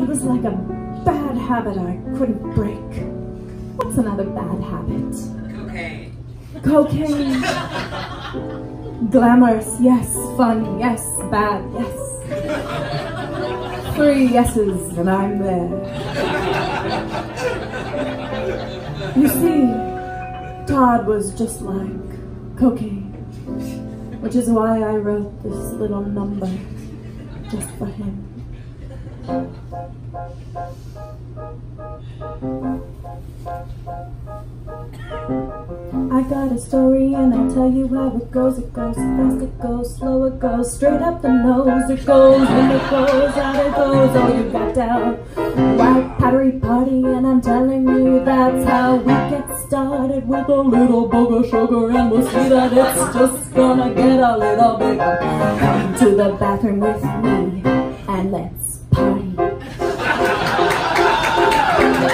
Todd was like a bad habit I couldn't break. What's another bad habit? Cocaine. Cocaine. Glamorous, yes. Fun, yes. Bad, yes. Three yeses and I'm there. You see, Todd was just like cocaine, which is why I wrote this little number just for him. I got a story and I'll tell you how it goes. It goes fast, it goes slow, it goes straight up the nose. It goes when it goes out, it goes. Oh, you got down. White powdery party and I'm telling you that's how we get started with a little booger sugar and we'll see that it's just gonna get a little bigger. Come to the bathroom with me and let's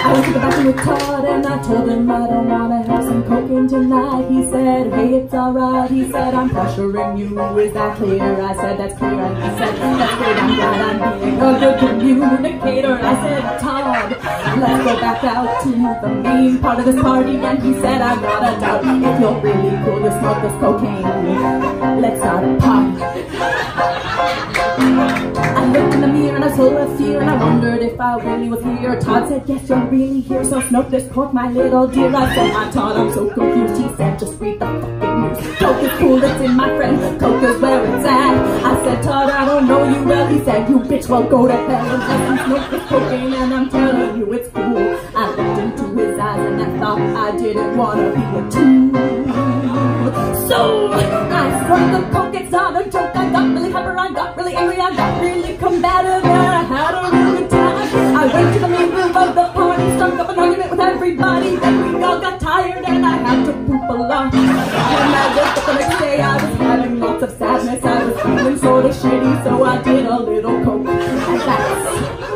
I went to the bathroom with Todd and I told him I don't wanna have some cocaine tonight. He said, hey, it's alright. He said, I'm pressuring you. Is that clear? I said, that's clear. And he said, that's great. I'm glad I'm being a good communicator. I said, Todd, let's go back out to the main part of this party. And he said, I got a doubt. If you're really cool, you smoke this cocaine. Let's start a party. I looked in the mirror and I saw a fear and I wondered if I really was here. Todd said, yes, you're really here, so smoke this cork, my little dear. I said, my Todd, I'm so confused. He said, just read the fucking news. Coke is cool, it's in my friend. Coke is where it's at. I said, Todd, I don't know you well. He said, you bitch won't go to hell unless you smoke this cocaine and I'm telling you it's cool. I looked into his eyes and I thought I didn't wanna be a tool. So I smoked the coke, it's not a joke. I got lots. I was feeling sort of shitty, so I did a little coke.